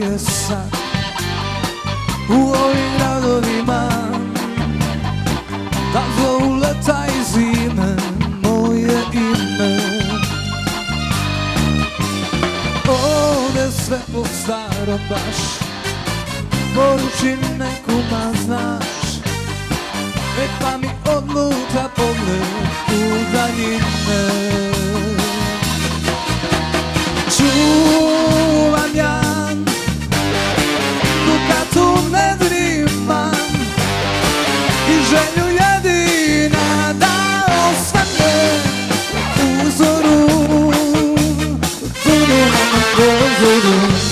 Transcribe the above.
je sad u ovim gradovima. Tako uleta i zime moje ime. Ovdje sve po starom baš Poruči nekuma znaš. Nek pa mi odluta pogled u daljine. Čuj Every day